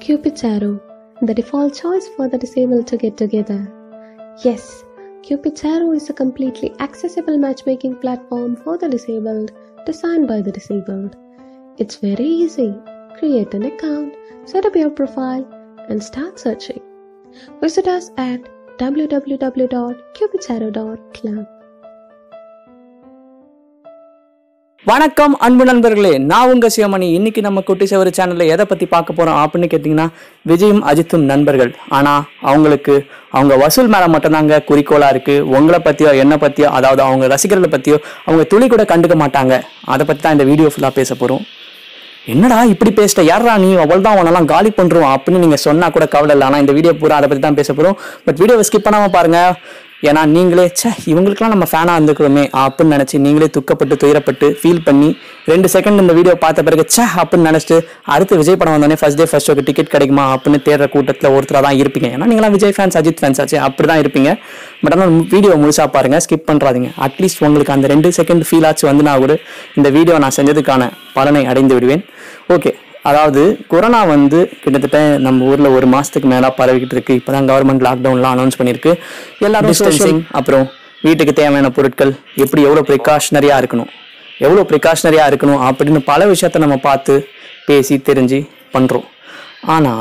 Cupid's Arrow, the default choice for the disabled to get together. Yes, Cupid's Arrow is a completely accessible matchmaking platform for the disabled, designed by the disabled. It's very easy. Create an account, set up your profile, and start searching. Visit us at www.cupidsarrow.club. வணக்கம் அன்பு நண்பர்களே. நான் உங்க சிவமணி. இன்னைக்கு நம்ம குட்டி சேவரு சேனல்ல எதை பத்தி பார்க்க போறோம் அப்படின்னு கேட்டிங்கன்னா விஜயும் அஜித்தும் நண்பர்கள். ஆனா அவங்களுக்கு அவங்க வசூல் மேல மட்டும்தாங்க குறிக்கோளா இருக்கு. உங்களை பத்தியோ என்ன பத்தியோ அதாவது அவங்க ரசிகர்களை பத்தியோ அவங்க துளி கூட கண்டுக்க மாட்டாங்க. அதை பத்தி தான் இந்த வீடியோ ஃபுல்லா பேச போறோம். என்னடா இப்படி பேசிட்ட? யாரா நீ? அவள் தான் உன்னெல்லாம் காலி பண்ணுறோம் அப்படின்னு நீங்கள் சொன்னால் கூட கவலை இல்லை. ஆனால் இந்த வீடியோ பூரா அதை பற்றி தான் பேச போகிறோம் பட் வீடியோவை ஸ்கிப் பண்ணாம பாருங்கள் ஏன்னா நீங்களே ச்சே இவங்களுக்குலாம் நம்ம ஃபேனாக இருந்துக்கிறோமே அப்படின்னு நினச்சி நீங்களே துக்கப்பட்டு துயரப்பட்டு ஃபீல் பண்ணி ரெண்டு செகண்ட் இந்த வீடியோ பார்த்த பிறகு சே அப்படின்னு நினச்சிட்டு அடுத்து விஜய் படம் வந்தோடனே ஃபர்ஸ்ட் டே ஃபர்ஸ்ட் ஷோக்கு டிக்கெட் கிடைக்குமா அப்படின்னு தேடுற கூட்டத்தில் ஒருத்தராக தான் இருப்பீங்க. ஏன்னா நீங்களாம் விஜய் ஃபேன்ஸ் அஜித் ஃபேன்ஸ் ஆச்சு அப்படி தான் இருப்பீங்க பட் ஆனால் வீடியோ முழுசாக பாருங்கள் ஸ்கிப் பண்ணுறாதீங்க அட்லீஸ்ட் உங்களுக்கு அந்த ரெண்டு செகண்ட் ஃபீல் ஆச்சு வந்துனா கூட இந்த வீடியோ நான் செஞ்சதுக்கான பலனை அடைந்து விடுவேன். ஓகே அதாவது கொரோனா வந்து கிட்டத்தட்ட நம்ம ஊர்ல ஒரு மாசத்துக்கு மேல பரவிக்கிட்டு இருக்கு. இப்பதான் கவர்மெண்ட் லாக்டவுன்லாம் அனௌன்ஸ் பண்ணிருக்கு எல்லாரும் டிஸ்டன்சிங் அப்புறம் வீட்டுக்கு தேவையான பொருட்கள் எப்படி எவ்வளவு ப்ரிகாஷனரியா இருக்கணும் எவ்வளவு ப்ரிகாஷனரியா இருக்கணும் அப்படின்னு பல விஷயத்த நம்ம பார்த்து பேசி தெரிஞ்சு பண்றோம். ஆனா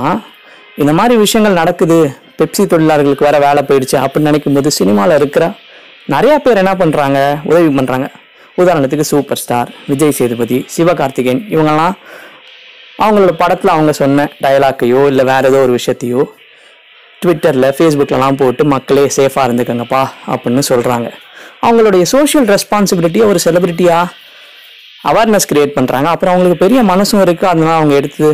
இந்த மாதிரி விஷயங்கள் நடக்குது. பெப்சி தொழிலாளர்களுக்கு வேற வேலை போயிடுச்சு அப்படின்னு நினைக்கும் போது சினிமாவில் இருக்கிற நிறைய பேர் என்ன பண்றாங்க? உதவி பண்றாங்க. உதாரணத்துக்கு சூப்பர் ஸ்டார் விஜய் சேதுபதி சிவகார்த்திகேயன் இவங்கெல்லாம் அவங்களோட படத்தில் அவங்க சொன்ன டயலாக்கையோ இல்லை வேறு ஏதோ ஒரு விஷயத்தையோ ட்விட்டரில் ஃபேஸ்புக்லலாம் போட்டு மக்களே சேஃபாக இருந்துக்கங்கப்பா அப்படின்னு சொல்கிறாங்க அவங்களுடைய சோஷியல் ரெஸ்பான்சிபிலிட்டியை ஒரு செலிபிரிட்டியாக அவேர்னஸ் க்ரியேட் பண்ணுறாங்க அப்புறம் அவங்களுக்கு பெரிய மனசும் இருக்குது அதனால் அவங்க எடுத்து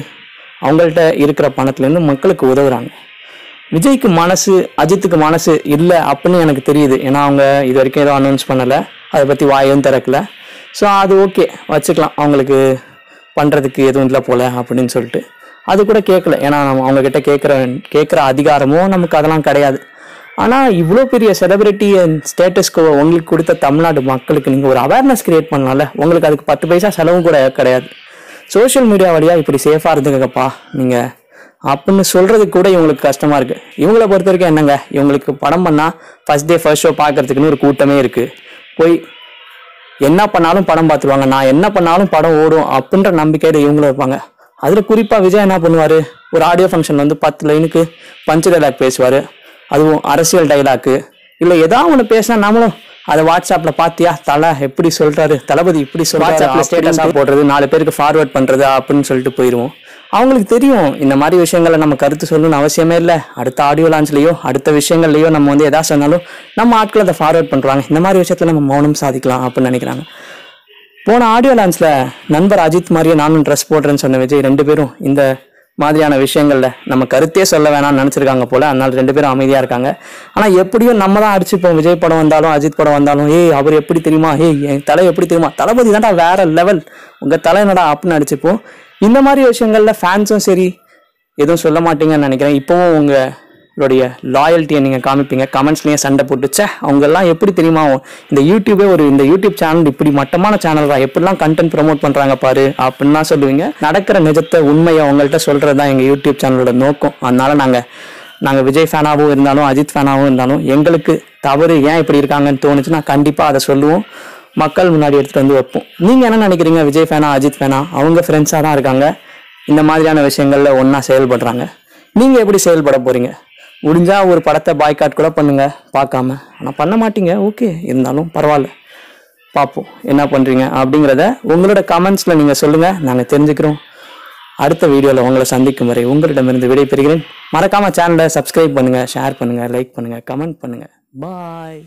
அவங்கள்ட்ட இருக்கிற பணத்துலேருந்து மக்களுக்கு உதவுறாங்க. விஜய்க்கு மனசு அஜித்துக்கு மனசு இல்லை அப்படின்னு எனக்கு தெரியுது. ஏன்னா அவங்க இது வரைக்கும் எதுவும் அனௌன்ஸ் பண்ணலை. அதை பற்றி வாயும் திறக்கல. ஸோ அது ஓகே வச்சுக்கலாம். அவங்களுக்கு பண்ணுறதுக்கு எதுவும் இல்லை போல அப்படின்னு சொல்லிட்டு. அது கூட கேட்கல ஏன்னா நம்ம அவங்கக்கிட்ட கேட்குற கேட்குற அதிகாரமும் நமக்கு அதெல்லாம் கிடையாது. ஆனால் இவ்வளோ பெரிய செலிபிரிட்டி ஸ்டேட்டஸ்க்கு உங்களுக்கு கொடுத்த தமிழ்நாடு மக்களுக்கு நீங்கள் ஒரு அவேர்னஸ் கிரியேட் பண்ணலாம்ல? உங்களுக்கு அதுக்கு பத்து பைசா செலவும் கூட கிடையாது. சோஷியல் மீடியா வழியாக இப்படி சேஃபாக இருந்துக்கப்பா நீங்கள் அப்படின்னு சொல்கிறதுக்கு கூட இவங்களுக்கு கஷ்டமாக இருக்குது இவங்களை பொறுத்த வரைக்கும் என்னங்க? இவங்களுக்கு படம் பண்ணால் ஃபர்ஸ்ட் டே ஃபர்ஸ்ட் ஷோ பார்க்குறதுக்குன்னு ஒரு கூட்டமே இருக்குது போய் என்ன பண்ணாலும் படம் பார்த்துருவாங்க. நான் என்ன பண்ணாலும் படம் ஓடும் அப்படின்ற நம்பிக்கையில இவங்களும் இருப்பாங்க. அதுல குறிப்பா விஜய் என்ன பண்ணுவாரு? ஒரு ஆடியோ ஃபங்க்ஷன் வந்து பத்து லைனுக்கு பஞ்சு டைலாக் பேசுவாரு. அதுவும் அரசியல் டைலாக்கு இல்ல ஏதாவது ஒண்ணு பேசினா நம்மளும் அதை வாட்ஸ்அப்ல பாத்தியா? தலை எப்படி சொல்றாரு? தளபதி இப்படி சொல்றாரு வாட்ஸ்அப்ல ஸ்டேட்டஸா போடுறது. நாலு பேருக்கு ஃபார்வர்ட் பண்றது அப்படின்னு சொல்லிட்டு போயிருவோம். அவங்களுக்கு தெரியும். இந்த மாதிரி விஷயங்களை நம்ம கருத்து சொல்லணும்னு அவசியமே இல்லை. அடுத்த ஆடியோ லான்ச்லேயோ அடுத்த விஷயங்கள்லையோ நம்ம வந்து எதா சொன்னாலும் நம்ம ஆட்கள் அதை ஃபார்வர்ட் பண்ணுறாங்க இந்த மாதிரி விஷயத்தில் நம்ம மௌனம் சாதிக்கலாம் அப்படின்னு நினைக்கிறாங்க. போன ஆடியோ லான்ச்சில் நண்பர் அஜித் மாதிரியே நானும் ட்ரெஸ் போடுறேன்னு சொன்ன விஜய் ரெண்டு பேரும் இந்த மாதிரியான விஷயங்கள்ல நம்ம கருத்தே சொல்ல வேணாம்னு நினச்சிருக்காங்க போல. அதனால ரெண்டு பேரும் அமைதியாக இருக்காங்க. ஆனால் எப்படியும் நம்ம தான் அடிச்சுப்போம். விஜய் படம் வந்தாலும் அஜித் படம் வந்தாலும் ஏய் அவர் எப்படி தெரியுமா? ஏய் என் தலை எப்படி தெரியுமா? தளபதி தான்டா வேற லெவல் உங்கள் தலை என்னடா அப்படின்னு அடிச்சுப்போம். இந்த மாதிரி விஷயங்களில் ஃபேன்ஸும் சரி எதுவும் சொல்ல மாட்டீங்கன்னு நினைக்கிறேன். இப்போவும் உங்கள் உங்களுடைய லாயல்ட்டியை நீங்கள் காமிப்பீங்க. கமெண்ட்ஸ்லேயே சண்டை போட்டுச்சே. அவங்கெல்லாம் எப்படி தெரியுமா? இந்த யூடியூபே ஒரு இந்த யூடியூப் சேனல் இப்படி மட்டமான சேனல் தான். எப்படிலாம் கண்டென்ட் ப்ரமோட் பண்ணுறாங்க பாரு அப்படின்லாம் சொல்லுவீங்க. நடக்கிற நிஜத்தை உண்மையை அவங்கள்ட்ட சொல்கிறது தான் எங்கள் யூடியூப் சேனலோட நோக்கம். அதனால் நாங்கள் நாங்கள் விஜய் ஃபேனாகவும் இருந்தாலும் அஜித் ஃபேனாகவும் இருந்தாலும் எங்களுக்கு தவறு ஏன் இப்படி இருக்காங்கன்னு தோணுச்சுன்னா கண்டிப்பாக அதை சொல்லுவோம். மக்கள் முன்னாடி எடுத்துகிட்டு வந்து வைப்போம். நீங்கள் என்ன நினைக்கிறீங்க? விஜய் ஃபேனா அஜித் ஃபேனா அவங்க ஃப்ரெண்ட்ஸாக தான் இருக்காங்க. இந்த மாதிரியான விஷயங்களில் ஒன்றா செயல்படுறாங்க. நீங்கள் எப்படி செயல்பட போகிறீங்க முடிஞ்சா ஒரு படத்தை பாய்காட் கூட பண்ணுங்க பார்க்காம. ஆனால் பண்ண மாட்டீங்க. ஓகே இருந்தாலும் பரவாயில்ல. பார்ப்போம் என்ன பண்ணுறீங்க அப்படிங்கிறத உங்களோட கமெண்ட்ஸில் நீங்கள் சொல்லுங்கள் நாங்கள் தெரிஞ்சுக்கிறோம். அடுத்த வீடியோவில் உங்களை சந்திக்கும் வரை உங்களிடமிருந்து விடைபெறுகிறேன். மறக்காமல் சேனலை சப்ஸ்கிரைப் பண்ணுங்கள் ஷேர் பண்ணுங்கள் லைக் பண்ணுங்கள் கமெண்ட் பண்ணுங்கள் பாய்